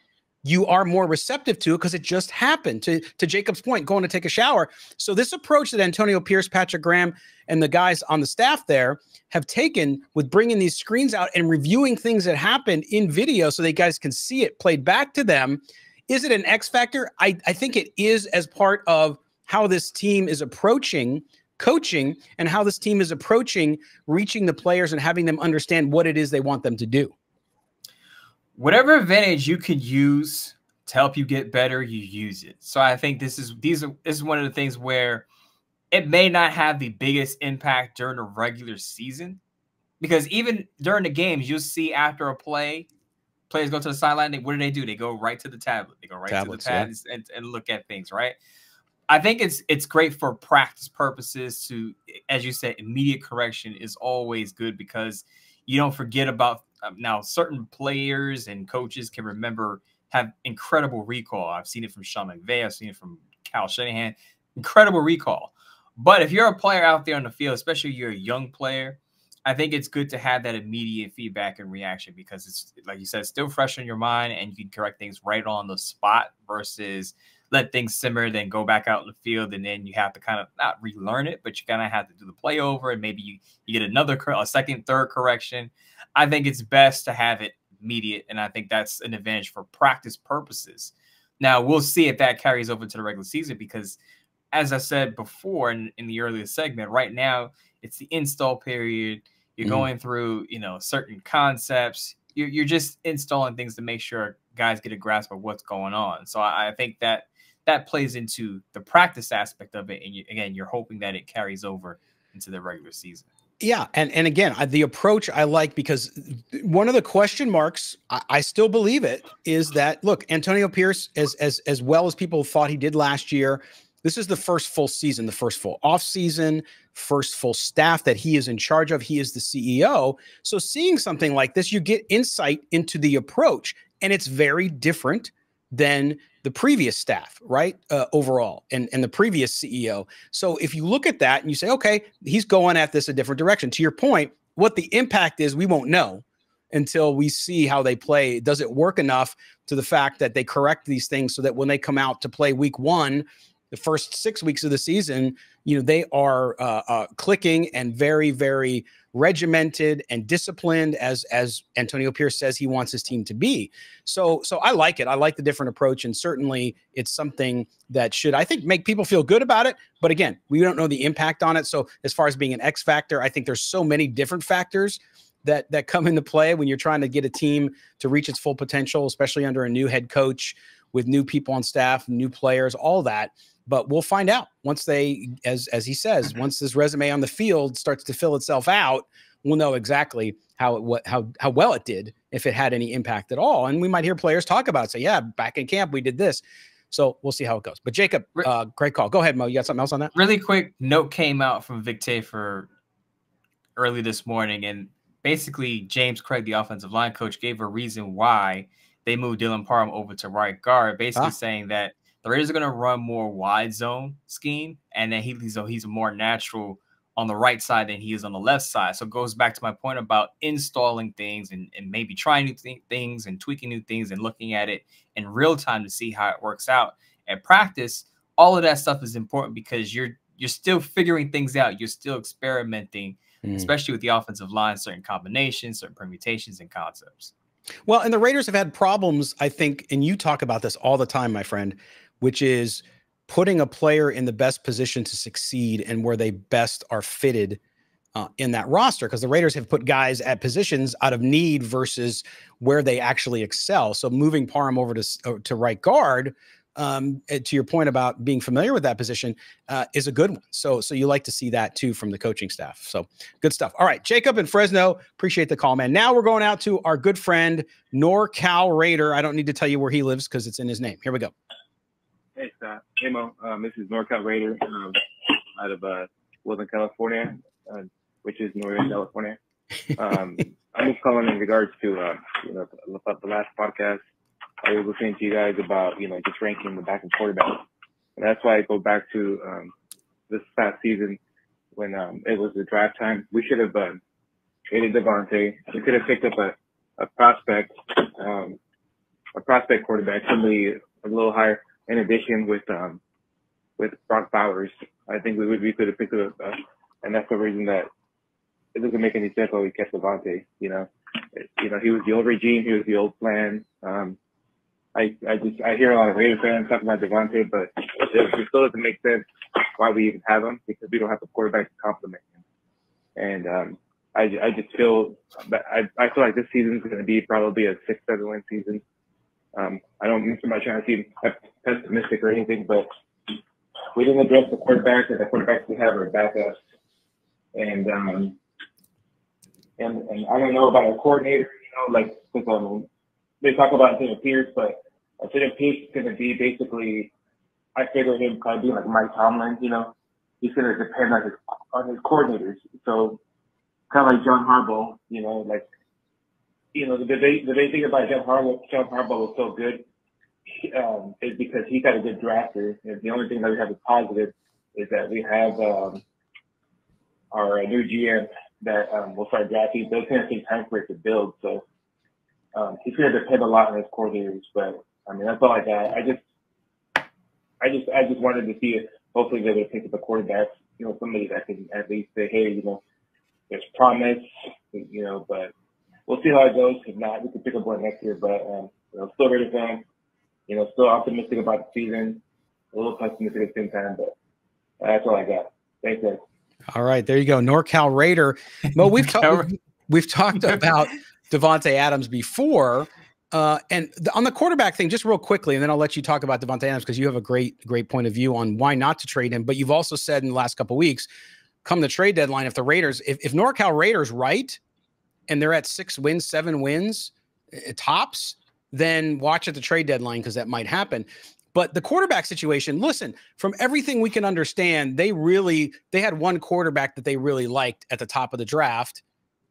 you are more receptive to it because it just happened to to jacob's point going to take a shower so this approach that antonio pierce patrick graham and the guys on the staff there have taken with bringing these screens out and reviewing things that happened in video so they guys can see it played back to them is it an X factor? I, I think it is as part of how this team is approaching coaching and how this team is approaching reaching the players and having them understand what it is they want them to do. Whatever advantage you could use to help you get better, you use it. So I think this is these are this is one of the things where it may not have the biggest impact during a regular season because even during the games, you'll see after a play, players go to the sideline. They, what do they do? They go right to the tablet. They go right Tablets, to the pads yeah. and, and look at things, right? I think it's it's great for practice purposes to, as you said, immediate correction is always good because you don't forget about um, now certain players and coaches can remember have incredible recall. I've seen it from Sean McVay. I've seen it from Kyle Shanahan. Incredible recall. But if you're a player out there on the field, especially you're a young player, I think it's good to have that immediate feedback and reaction because it's like you said, still fresh in your mind and you can correct things right on the spot versus let things simmer, then go back out in the field, and then you have to kind of not relearn it, but you kind of have to do the play over, and maybe you, you get another a second, third correction. I think it's best to have it immediate, and I think that's an advantage for practice purposes. Now we'll see if that carries over to the regular season because, as I said before in, in the earlier segment, right now it's the install period. You're mm-hmm. going through, you know, certain concepts. You're, you're just installing things to make sure guys get a grasp of what's going on. So I, I think that that plays into the practice aspect of it. And you, again, you're hoping that it carries over into the regular season. Yeah, and and again, the approach I like because one of the question marks I, I, still believe it is that look, Antonio Pierce, as as as well as people thought he did last year, this is the first full season, the first full off season, first full staff that he is in charge of. He is the CEO. So seeing something like this, you get insight into the approach, and it's very different than the previous staff, right? Uh, overall, and and the previous CEO. So if you look at that and you say, okay, he's going at this a different direction. To your point, what the impact is, we won't know until we see how they play. Does it work enough to the fact that they correct these things so that when they come out to play week one, the first six weeks of the season, you know, they are uh, uh, clicking and very, very regimented and disciplined as as Antonio Pierce says he wants his team to be. So so I like it. I like the different approach and certainly it's something that should I think make people feel good about it, but again, we don't know the impact on it. So as far as being an X factor, I think there's so many different factors that that come into play when you're trying to get a team to reach its full potential, especially under a new head coach with new people on staff, new players, all that but we'll find out once they as as he says once this resume on the field starts to fill itself out we'll know exactly how it what how how well it did if it had any impact at all and we might hear players talk about it say yeah back in camp we did this. So we'll see how it goes. But jacob uh, great call. Go ahead mo you got something else on that? Really quick note came out from Vic Tafur early this morning and basically James Cregg the offensive line coach gave a reason why they moved dylan parham over to right guard basically ah. saying that the Raiders are going to run more wide zone scheme, and then he, he's a, he's more natural on the right side than he is on the left side. So it goes back to my point about installing things and, and maybe trying new th- things and tweaking new things and looking at it in real time to see how it works out. At practice, all of that stuff is important because you're you're still figuring things out. You're still experimenting, mm. especially with the offensive line, certain combinations, certain permutations, and concepts. Well, and the Raiders have had problems, I think, and you talk about this all the time, my friend, which is putting a player in the best position to succeed and where they best are fitted uh, in that roster because the Raiders have put guys at positions out of need versus where they actually excel. So moving Parham over to uh, to right guard, um, eh, to your point about being familiar with that position, uh, is a good one. So so you like to see that too from the coaching staff. So good stuff. All right, Jacob and Fresno, appreciate the call, man. Now we're going out to our good friend NorCal Raider. I don't need to tell you where he lives because it's in his name. Here we go. Hey, Scott. Hey, Mo. Um, this is NorCal Raider um, out of uh, Woodland, California, uh, which is Northern California. Um, I'm just calling in regards to, uh, you know, the last podcast. I was listening to you guys about, you know, just ranking the back and quarterback. And that's why I go back to um, this past season when um, it was the draft time. We should have uh, traded Davante. We could have picked up a, a prospect, um, a prospect quarterback, somebody a little higher in addition with um, with Brock Bowers. I think we would we could have picked up, uh, and that's the reason that it doesn't make any sense why we kept Davante. You know, you know he was the old regime, he was the old plan. Um, I I just I hear a lot of Raiders fans talking about Davante, but it, it still doesn't make sense why we even have him because we don't have the quarterback to complement him. And um, I I just feel I I feel like this season is going to be probably a six seven win season. Um, I don't, I'm not trying to seem pessimistic or anything, but we didn't address the quarterbacks, and the quarterbacks we have are backups. And um, and and I don't know about a coordinator, you know, like because um, they talk about Antonio Pierce, but Antonio Pierce is going to be basically, I figure him kind of being like Mike Tomlin, you know, he's going to depend on his on his coordinators. So kind of like John Harbaugh, you know, like you know, the debate, the big thing about John Harbaugh, John Harbaugh was so good um, is because he's got a good drafter. And the only thing that we have is positive is that we have um, our new GM that um, will start drafting. But it's going take time for it to build. So um, he's going to depend a lot on his coordinators. But I mean, that's all I got. I just, I just, I just wanted to see it. Hopefully, they would pick up a quarterback. You know, somebody that can at least say, hey, you know, there's promise. You know, but we'll see how it goes. If not, we can pick up one next year. But um, you know, still ready fan. You know, still optimistic about the season. A little pessimistic at the same time, but that's all I got. Thanks, guys. All right, there you go, NorCal Raider. Well, we've talked we've talked about Davante Adams before. Uh, and the, on the quarterback thing, just real quickly, and then I'll let you talk about Davante Adams because you have a great, great point of view on why not to trade him. But you've also said in the last couple weeks, come the trade deadline, if the Raiders, if, if NorCal Raiders right, and they're at six wins, seven wins uh, tops, then watch at the trade deadline because that might happen. But the quarterback situation, listen, from everything we can understand, they really they had one quarterback that they really liked at the top of the draft,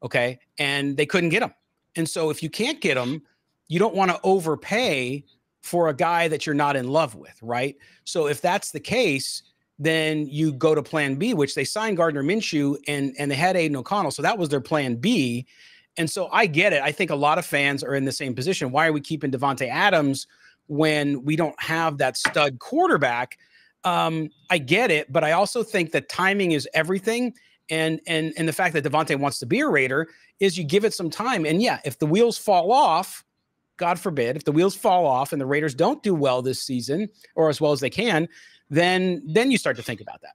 okay? And they couldn't get him. And so if you can't get him, you don't want to overpay for a guy that you're not in love with, right? So if that's the case, then you go to plan B, which they signed Gardner Minshew and and they had Aidan O'Connell. So that was their plan B. And so I get it. I think a lot of fans are in the same position. Why are we keeping Davante Adams when we don't have that stud quarterback? Um, I get it, but I also think that timing is everything. And and and the fact that Davante wants to be a Raider is you give it some time. And yeah, if the wheels fall off, God forbid, if the wheels fall off and the Raiders don't do well this season or as well as they can, then then you start to think about that.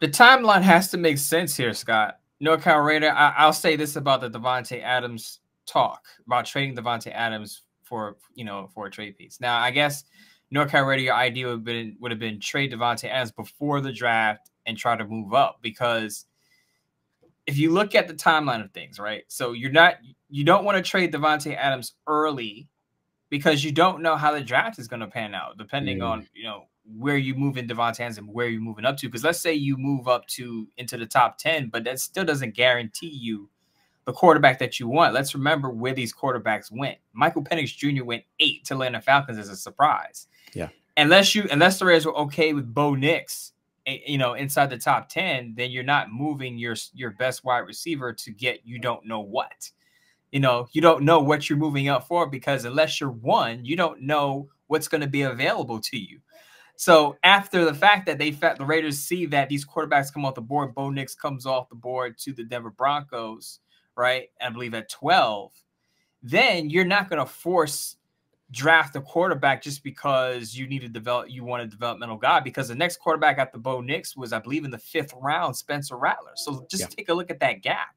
The timeline has to make sense here, Scott. NorCal Raider, I, will say this about the Davante Adams talk about trading Davante Adams for you know for a trade piece. Now, I guess North Raider, your idea would have been would have been trade Davante Adams before the draft and try to move up because if you look at the timeline of things, right? So you're not you don't want to trade Davante Adams early because you don't know how the draft is going to pan out, depending mm. on you know where you move in Adams and where you're moving up to. Because let's say you move up to into the top 10, but that still doesn't guarantee you the quarterback that you want. Let's remember where these quarterbacks went. Michael Penix Jr. went eight to Atlanta Falcons as a surprise. Yeah. Unless you unless the Raiders were okay with Bo Nix, eh, you know, inside the top 10, then you're not moving your your best wide receiver to get you don't know what. You know, you don't know what you're moving up for because unless you're one, you don't know what's going to be available to you. So after the fact that they the Raiders see that these quarterbacks come off the board, Bo Nix comes off the board to the Denver Broncos, right? I believe at 12, then you're not going to force draft a quarterback just because you need to develop you want a developmental guy because the next quarterback after Bo Nix was I believe in the fifth round Spencer Rattler. So just yeah. take a look at that gap.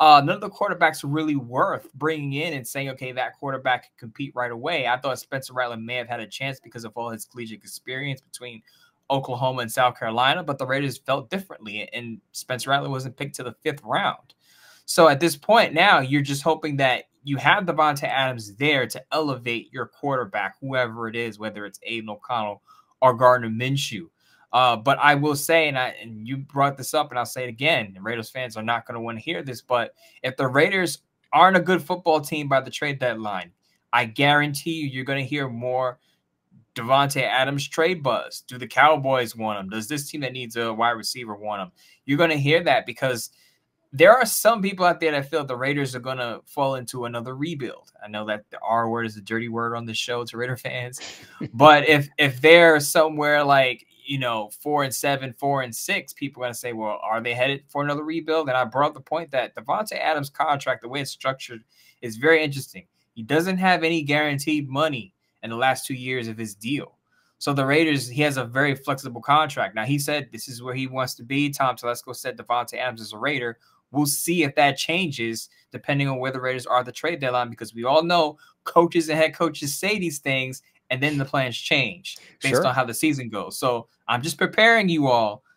Uh, none of the quarterbacks really worth bringing in and saying, okay, that quarterback can compete right away. I thought Spencer Rattler may have had a chance because of all his collegiate experience between Oklahoma and South Carolina, but the Raiders felt differently, and Spencer Rattler wasn't picked to the fifth round. So at this point now, you're just hoping that you have Davante Adams there to elevate your quarterback, whoever it is, whether it's Aidan O'Connell or Gardner Minshew. Uh, but I will say, and I and you brought this up, and I'll say it again: Raiders fans are not going to want to hear this, but if the Raiders aren't a good football team by the trade deadline, I guarantee you, you're going to hear more Davante Adams trade buzz. Do the Cowboys want him? Does this team that needs a wide receiver want him? You're going to hear that because there are some people out there that feel the Raiders are going to fall into another rebuild. I know that the R word is a dirty word on this show to Raider fans, but if if they're somewhere like you know, four and seven, four and six, people are going to say, well, are they headed for another rebuild? And I brought the point that Davante Adams' contract, the way it's structured, is very interesting. He doesn't have any guaranteed money in the last two years of his deal. So the Raiders, he has a very flexible contract. Now he said this is where he wants to be. Tom Telesco said Davante Adams is a Raider. We'll see if that changes depending on where the Raiders are the trade deadline, because we all know coaches and head coaches say these things and then the plans change based sure. on how the season goes. So I'm just preparing you all.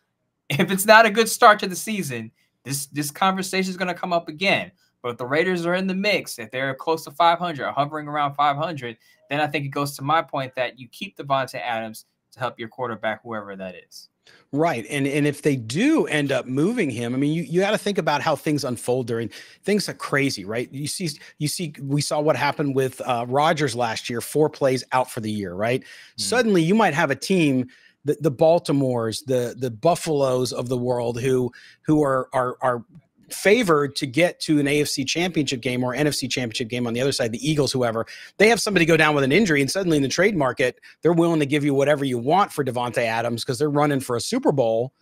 If it's not a good start to the season, this this conversation is going to come up again. But if the Raiders are in the mix, if they're close to 500 or hovering around 500, then I think it goes to my point that you keep Davante Adams to help your quarterback, whoever that is. Right. And and if they do end up moving him, I mean, you, you got to think about how things unfold during things are crazy, right? You see, you see, we saw what happened with uh Rodgers last year, four plays out for the year, right? Mm-hmm. Suddenly you might have a team the, the Baltimores, the the Buffaloes of the world who who are are are favored to get to an AFC championship game or NFC championship game on the other side, the Eagles, whoever, they have somebody go down with an injury, and suddenly in the trade market, they're willing to give you whatever you want for Davante Adams because they're running for a Super Bowl.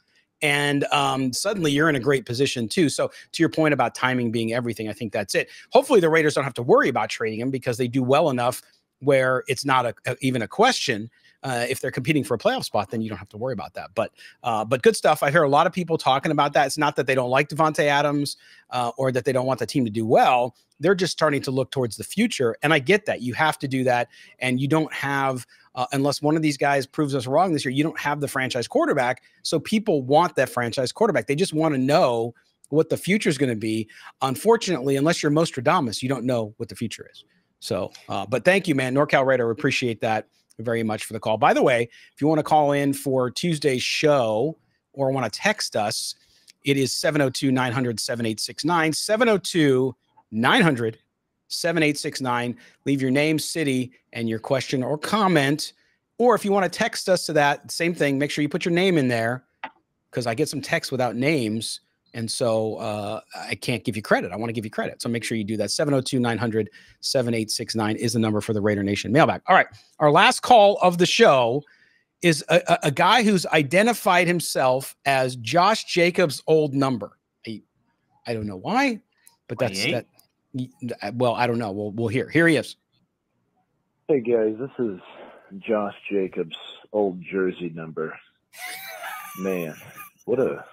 And um, suddenly you're in a great position too. So, to your point about timing being everything, I think that's it. Hopefully, the Raiders don't have to worry about trading him because they do well enough where it's not a, a, even a question uh, if they're competing for a playoff spot, then you don't have to worry about that. But uh, but good stuff. I hear a lot of people talking about that. It's not that they don't like Davante Adams uh, or that they don't want the team to do well. They're just starting to look towards the future, and I get that. You have to do that, and you don't have uh, unless one of these guys proves us wrong this year. You don't have the franchise quarterback, so people want that franchise quarterback. They just want to know what the future is going to be. Unfortunately, unless you're Nostradamus, you don't know what the future is. So, uh, but thank you, man. NorCal Raider, appreciate that very much for the call. By the way, if you want to call in for Tuesday's show or want to text us, it is 702 900 7869. 702 900 7869. Leave your name, city, and your question or comment. Or if you want to text us to that, same thing, make sure you put your name in there because I get some texts without names. And so uh, I can't give you credit. I want to give you credit. So make sure you do that. 702 900 7869 is the number for the Raider Nation mailbag. All right. Our last call of the show is a, a, a guy who's identified himself as Josh Jacobs' old number. I, I don't know why, but that's 28? that. Well, I don't know. We'll, we'll hear. Here he is. Hey guys, this is Josh Jacobs' old jersey number. Man, what a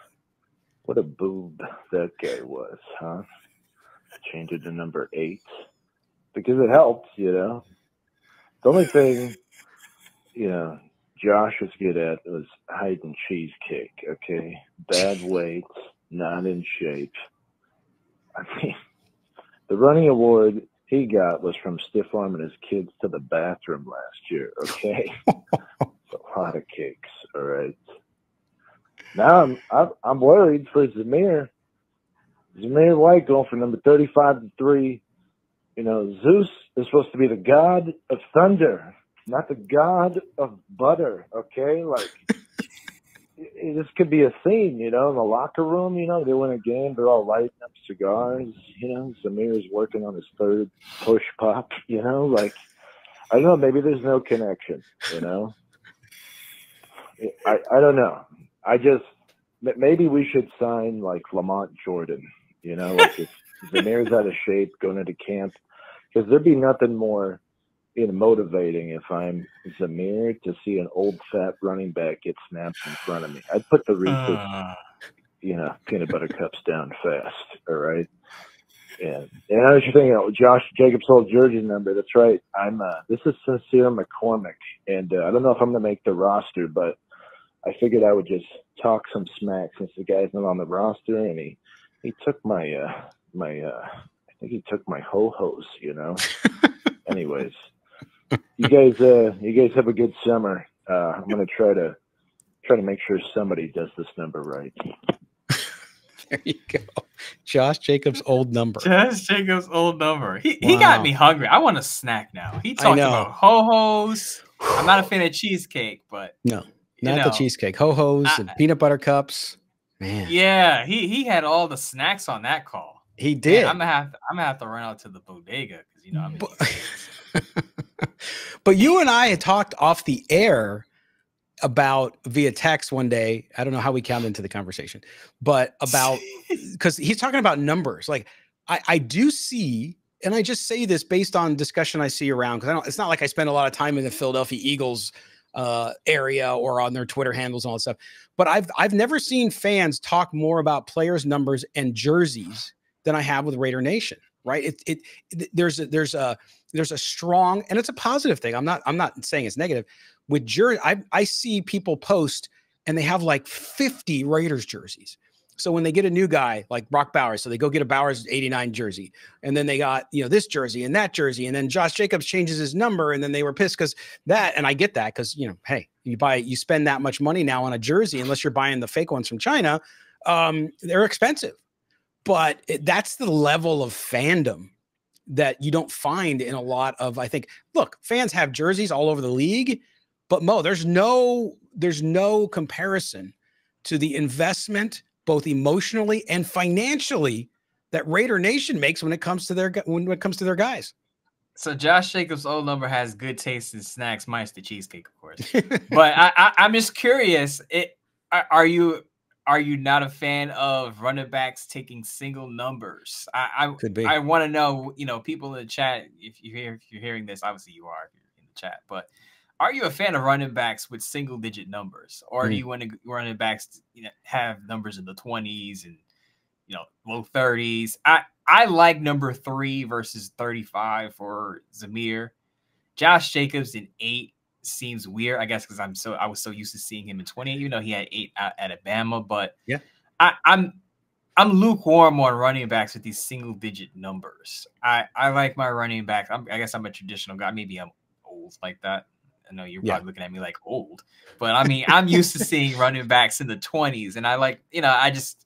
what a boob that guy was, huh? Change it to number eight because it helped, you know. The only thing, you know, Josh was good at was hiding cheesecake. Okay, bad weight, not in shape. I mean, the running award he got was from stiff arming his kids to the bathroom last year. Okay, a lot of cakes. All right. Now I'm I'm, worried for Zamir. Zamir White going for number thirty-five to three. You know, Zeus is supposed to be the god of thunder, not the god of butter. Okay, like. This could be a scene, you know, in the locker room. You know, they win a game, they're all lighting up cigars. You know, Zamir's working on his third push pop. You know, like I don't know, maybe there's no connection. You know, I I don't know. I just maybe we should sign like Lamont Jordan. You know, like if Zamir's out of shape going into camp, because there'd be nothing more you know, motivating if I'm Zamir to see an old fat running back get snaps in front of me. I'd put the Reese's, Uh, you know, peanut butter cups down fast. All right. And and I was just thinking, oh, Josh Jacobs' old jersey number. That's right. I'm. Uh, this is sincere McCormick, and uh, I don't know if I'm going to make the roster, but I figured I would just talk some smack since the guy's not on the roster, and he he took my uh my uh I think he took my ho hos. You know. Anyways, you guys uh you guys have a good summer. Uh, I'm gonna try to try to make sure somebody does this number right. There you go. Josh Jacobs' old number. Josh Jacobs' old number. He he got me hungry. I want a snack now. He talked about ho hos. I'm not a fan of cheesecake, but No, not the cheesecake. Ho hos and peanut butter cups. Man, Yeah, he he had all the snacks on that call. he Man, did. I'm gonna have to, I'm gonna have to run out to the bodega because you know I'm. But, but you and I had talked off the air about via text one day. I don't know how we counted into the conversation, but about because he's talking about numbers. Like I, I do see, and I just say this based on discussion I see around because I don't. It's not like I spend a lot of time in the Philadelphia Eagles uh, area or on their Twitter handles and all that stuff. But I've I've never seen fans talk more about players' numbers and jerseys than I have with Raider Nation. Right? It it, there's a, there's a there's a strong and it's a positive thing. I'm not I'm not saying it's negative. With jersey, I I see people post and they have like 50 Raiders jerseys. So when they get a new guy like Brock Bowers, so they go get a Bowers 89 jersey, and then they got you know this jersey and that jersey, and then Josh Jacobs changes his number, and then they were pissed because that, and I get that because you know, hey, you buy you spend that much money now on a jersey, unless you're buying the fake ones from China, um, they're expensive. But it, that's the level of fandom that you don't find in a lot of. I think, look, fans have jerseys all over the league, but Mo, there's no there's no comparison to the investment both emotionally and financially that Raider Nation makes when it comes to their when it comes to their guys. So Josh Jacobs' old number has good taste in snacks, minus the cheesecake, of course. but I, I, I'm just curious. It are, you are you not a fan of running backs taking single numbers? I I, Could be. I want to know. You know, people in the chat. If you hear if you're hearing this, obviously you are you're in the chat. But are you a fan of running backs with single digit numbers, or do Hmm. you want to running backs you know have numbers in the 20s and you know low 30s? I I like number three versus 35 for Zamir. Josh Jacobs in eight seems weird, I guess, because I'm so I was so used to seeing him in 28. You know, he had eight at, at Alabama, but Yeah. I, I'm I'm lukewarm on running backs with these single digit numbers. I I like my running back. I'm, I guess I'm a traditional guy. Maybe I'm old like that. I know you're Yeah. probably looking at me like old, but I mean I'm used to seeing running backs in the 20s, and I like you know I just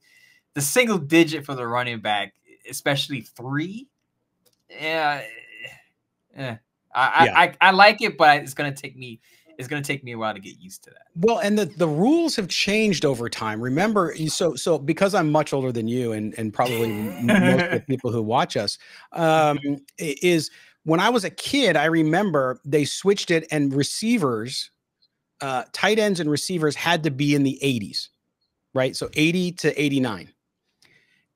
the single digit for the running back, especially three. Yeah, eh, I, Yeah. I, I I like it, but it's gonna take me it's going to take me a while to get used to that. Well, and the, the rules have changed over time. Remember, so so because I'm much older than you, and and probably most of the people who watch us, um, is when I was a kid, I remember they switched it, and receivers, uh, tight ends, and receivers had to be in the 80s, right? So 80 to 89,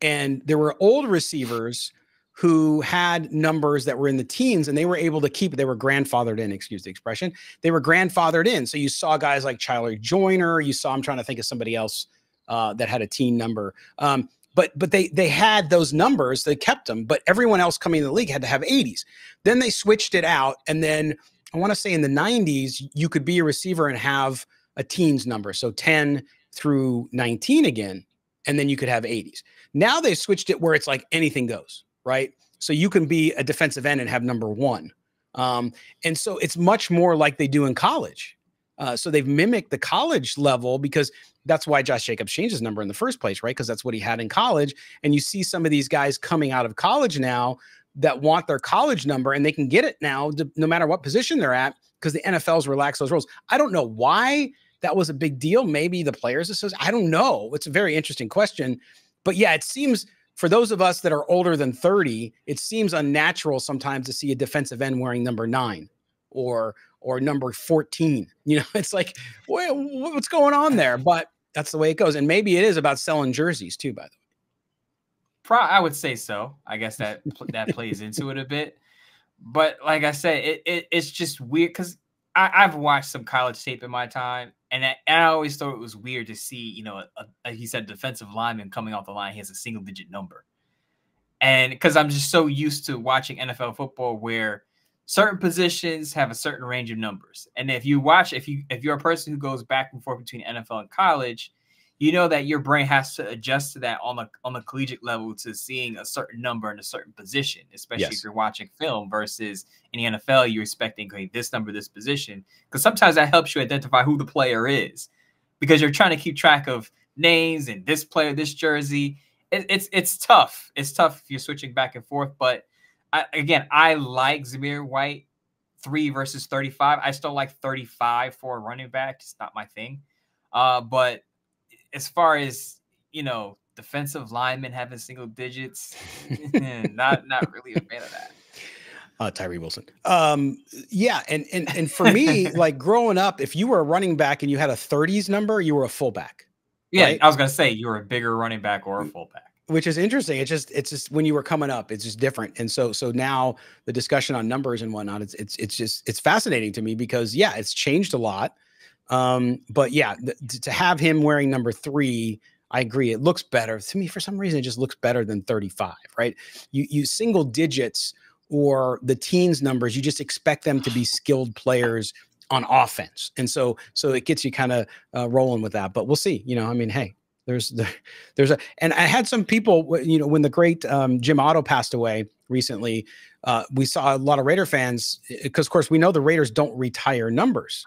and there were old receivers who had numbers that were in the teens and they were able to keep they were grandfathered in excuse the expression they were grandfathered in. So you saw guys like Charlie Joiner you saw I'm trying to think of somebody else uh, that had a teen number. Um, but but they they had those numbers they kept them but everyone else coming in the league had to have 80s then they switched it out and then I want to say in the 90s you could be a receiver and have a teens number so 10 through 19 again and then you could have 80s now they switched it where it's like anything goes right? So you can be a defensive end and have number one. Um, and so it's much more like they do in college. Uh, so they've mimicked the college level because that's why Josh Jacobs changed his number in the first place, right? Because that's what he had in college. And you see some of these guys coming out of college now that want their college number and they can get it now no matter what position they're at because the NFL's relaxed those rules. I don't know why that was a big deal. Maybe the players association. I don't know. It's a very interesting question. But yeah, it seems for those of us that are older than 30, it seems unnatural sometimes to see a defensive end wearing number nine or or number 14. You know, it's like, what's going on there? But that's the way it goes. And maybe it is about selling jerseys too, by the way. Pro, I would say so. I guess that that plays into it a bit. But like I said, it, it it's just weird because I've watched some college tape in my time, and I, and I, always thought it was weird to see, you know, a, a, he said defensive lineman coming off the line, he has a single digit number. And because I'm just so used to watching NFL football where certain positions have a certain range of numbers. And if you watch, if you if you're a person who goes back and forth between NFL and college, you know that your brain has to adjust to that on the on the collegiate level to seeing a certain number in a certain position, especially yes. if you're watching film versus in the NFL, you're expecting okay, this number, this position. Because sometimes that helps you identify who the player is because you're trying to keep track of names and this player, this jersey. It, it's it's tough. It's tough if you're switching back and forth. But I, again, I like Zamir White three versus 35. I still like 35 for a running back. It's not my thing. Uh, but as far as you know, defensive linemen having single digits, not not really a fan of that. Uh, Tyree Wilson. Um, yeah, and and and for me, like growing up, if you were a running back and you had a 30s number, you were a fullback. Yeah, right? I was gonna say you were a bigger running back or a mm, fullback. Which is interesting. It's just it's just when you were coming up, it's just different. And so so now the discussion on numbers and whatnot, it's it's it's just it's fascinating to me because yeah, it's changed a lot. Um, but yeah, th- to have him wearing number three, I agree. It looks better to me for some reason. It just looks better than 35, right? You you single digits or the teens numbers, you just expect them to be skilled players on offense, and so so it gets you kind of uh, rolling with that. But we'll see. You know, I mean, hey, there's the, there's a and I had some people. You know, when the great um, Jim Otto passed away recently, uh, we saw a lot of Raider fans because, of course, we know the Raiders don't retire numbers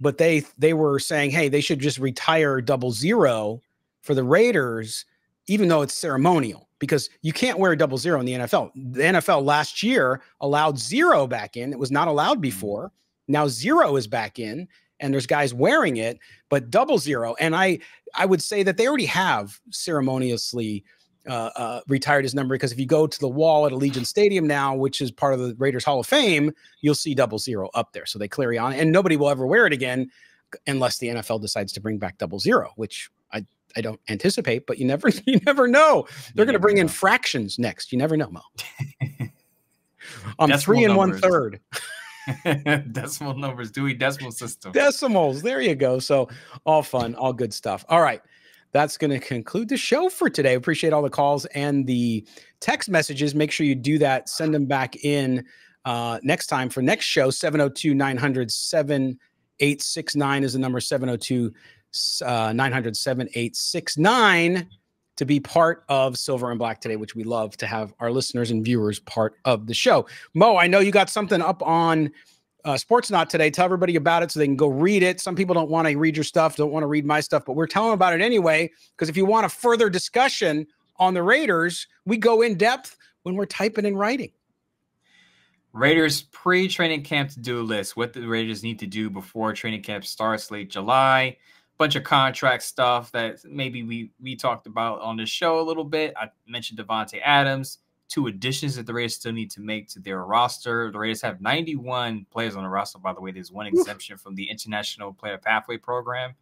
but they they were saying, hey, they should just retire double zero for the Raiders, even though it's ceremonial, because you can't wear double zero in the NFL. The NFL last year allowed zero back in; it was not allowed mm-hmm. before. Now zero is back in, and there's guys wearing it, but double zero. And I I would say that they already have ceremoniously uh, uh, retired his number because if you go to the wall at Allegiant Stadium now, which is part of the Raiders Hall of Fame, you'll see double zero up there. So they clear on, and nobody will ever wear it again unless the NFL decides to bring back double zero, which I I don't anticipate, but you never you never know. They're going to bring know. in fractions next. You never know, Mo. I'm um, three and one third. decimal numbers, Dewey Decimal System. Decimals. There you go. So all fun, all good stuff. All right that's going to conclude the show for today. Appreciate all the calls and the text messages. Make sure you do that. Send them back in uh, next time for next show 702 900 7869 is the number 702 uh, 900 7869 to be part of Silver and Black today, which we love to have our listeners and viewers part of the show. Mo, I know you got something up on uh, Not today. Tell everybody about it so they can go read it. Some people don't want to read your stuff, don't want to read my stuff, but we're telling about it anyway. Because if you want a further discussion on the Raiders, we go in depth when we're typing and writing. Raiders pre-training camp to-do list. What the Raiders need to do before training camp starts late July. Bunch of contract stuff that maybe we we talked about on the show a little bit. I mentioned Davante Adams. Two additions that the Raiders still need to make to their roster. The Raiders have 91 players on the roster. By the way, there's one exemption from the International Player Pathway Program.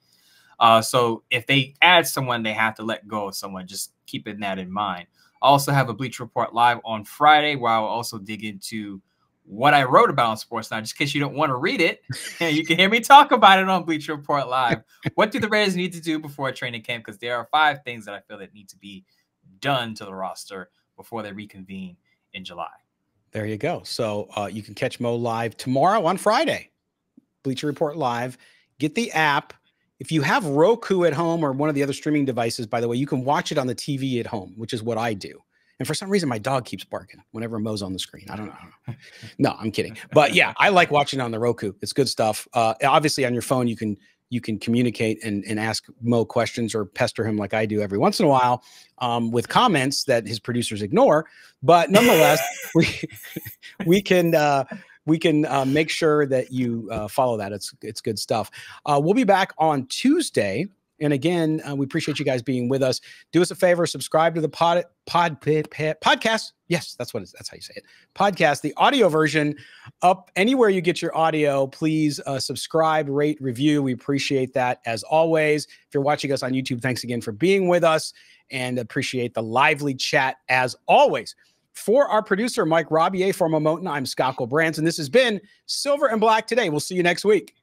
Uh, so if they add someone, they have to let go of someone. Just keeping that in mind. I also have a Bleach Report live on Friday, where I'll also dig into what I wrote about on Sports Now, just in case you don't want to read it. you can hear me talk about it on Bleacher Report Live. what do the Raiders need to do before training camp? Because there are five things that I feel that need to be done to the roster before they reconvene in July. There you go. So uh, you can catch Mo live tomorrow on Friday. Bleacher Report Live. Get the app. If you have Roku at home or one of the other streaming devices, by the way, you can watch it on the TV at home, which is what I do. And for some reason, my dog keeps barking whenever Mo's on the screen. I don't know. No, I'm kidding. But yeah, I like watching on the Roku. It's good stuff. Uh, obviously, on your phone, you can you can communicate and, and ask Mo questions or pester him like I do every once in a while um, with comments that his producers ignore. But nonetheless, we we can uh, we can uh, make sure that you uh, follow that. It's it's good stuff. Uh, we'll be back on Tuesday and again, uh, we appreciate you guys being with us. Do us a favor, subscribe to the pod, pod, pod podcast. Yes, that's what that's how you say it. Podcast, the audio version up anywhere you get your audio. Please uh, subscribe, rate, review. We appreciate that as always. If you're watching us on YouTube, thanks again for being with us and appreciate the lively chat as always. For our producer, Mike Robier, for Moe Moton, I'm Scott Gulbransen. This has been Silver and Black today. We'll see you next week.